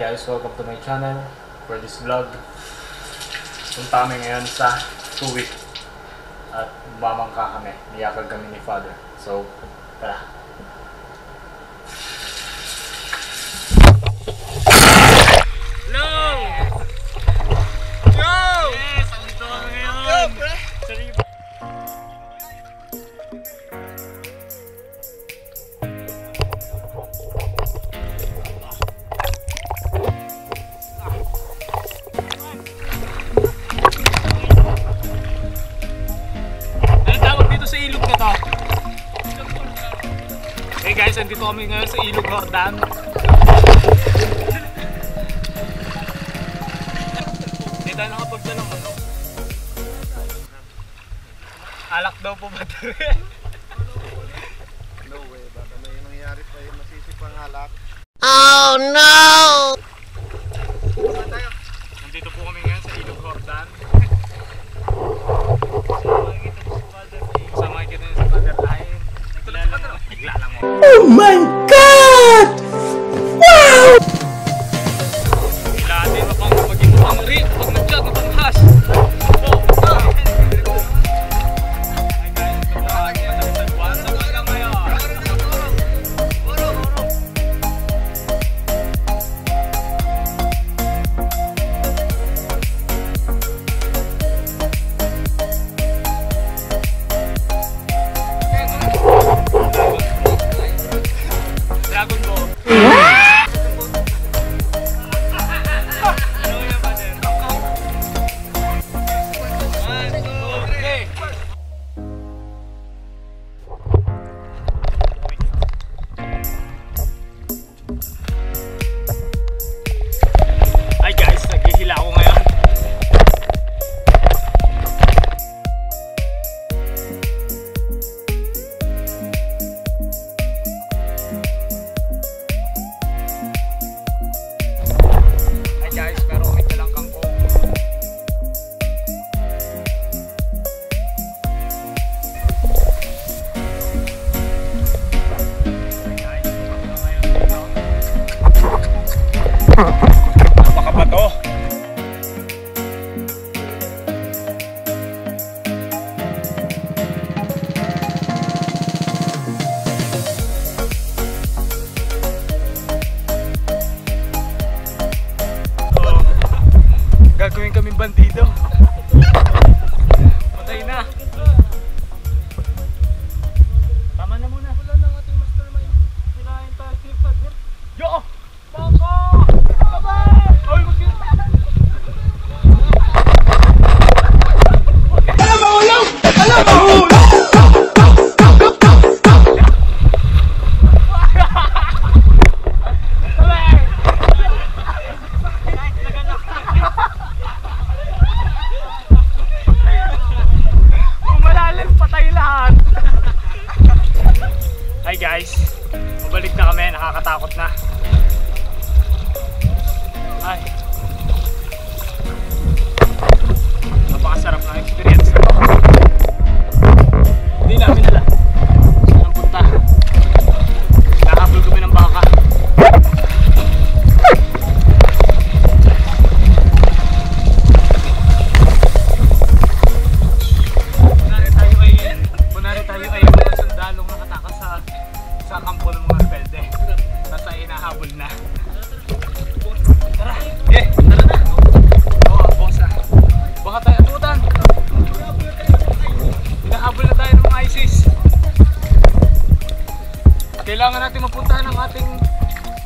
guys, welcome to my channel for this vlog. Punta kami ngayon sa Tuwit at mamangka kami, niyakag kami ni Father. So, tara. Nandito kami ngayon sa Ilog Hordan. Kita na kapag tanong ano. Alak daw po ba No way, baka may nangyari pa yung masisipang alak. Oh no! Oh my god!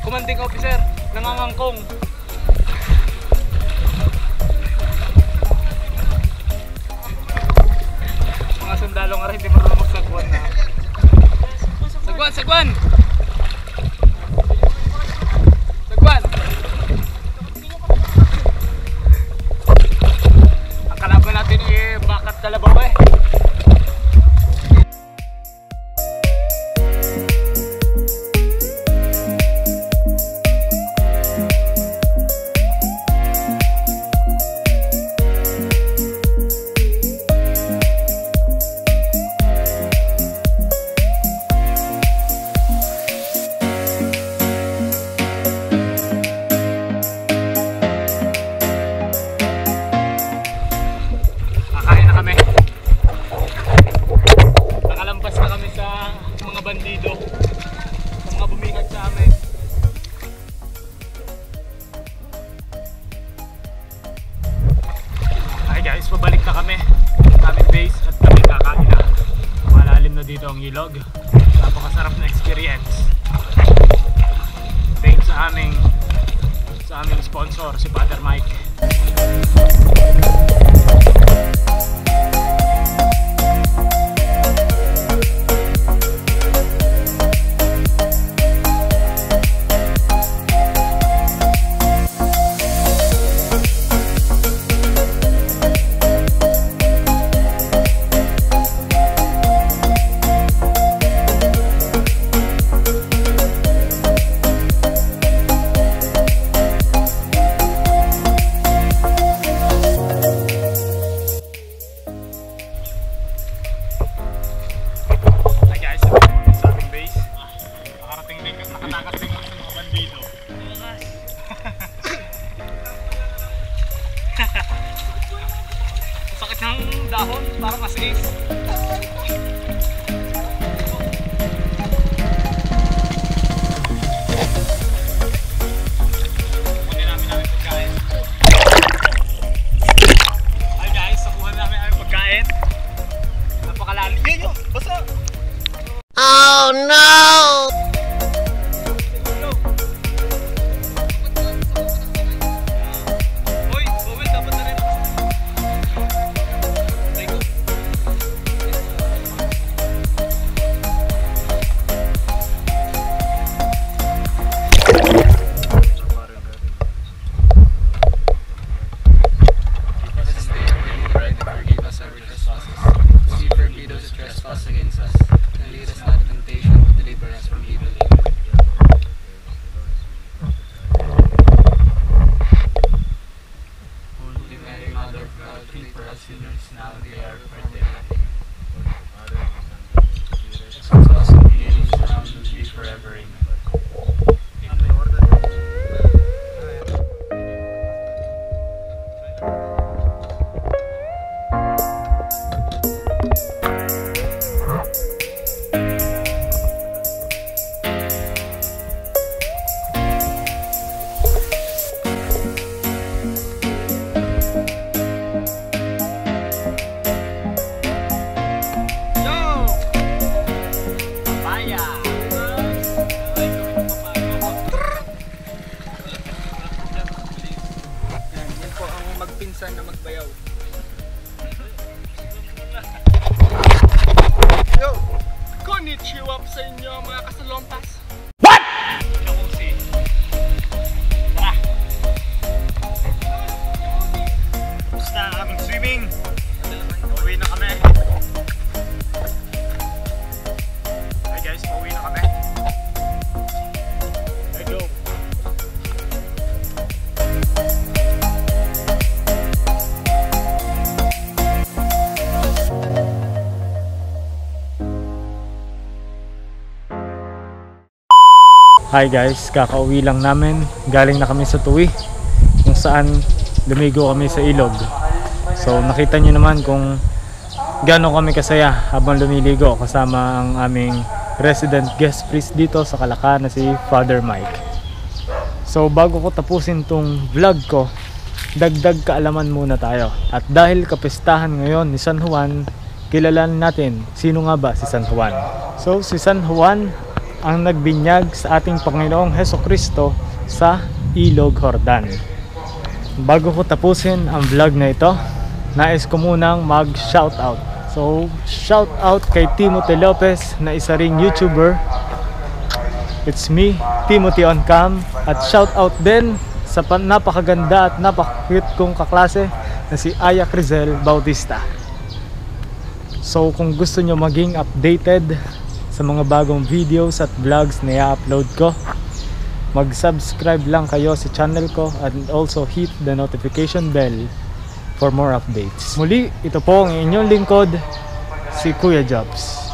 commanding officer, nangangangkong. Mga sundalo nga rin, hindi marunong magsagwan na. Sagwan, sagwan! Guys, pabalik na kami. Aming base at kami kakain na. Malalim na dito ang ilog. Napakasarap na experience. Thanks sa aming sa aming sponsor, si Father Mike. Ng dahon, parang asis. Kunin Nationality. are part Hi guys, kakauwi lang namin. Galing na kami sa Tuwi kung saan lumigo kami sa ilog. So nakita nyo naman kung gaano kami kasaya habang lumiligo kasama ang aming resident guest priest dito sa Kalaka na si Father Mike. So bago ko tapusin tong vlog ko, dagdag kaalaman muna tayo. At dahil kapistahan ngayon ni San Juan, kilalanin natin sino nga ba si San Juan. So si San Juan ang nagbinyag sa ating Panginoong Heso Kristo sa Ilog Jordan. Bago ko tapusin ang vlog na ito, nais ko munang mag-shoutout. So, shoutout kay Timothy Lopez na isa ring YouTuber. It's me, Timothy on cam. At shoutout din sa napakaganda at napakakute kong kaklase na si Aya Crizel Bautista. So kung gusto nyo maging updated sa mga bagong videos at vlogs na i-upload ko, mag-subscribe lang kayo sa channel ko and also hit the notification bell for more updates. Muli, ito po ang inyong lingkod, si Kuya Jobs.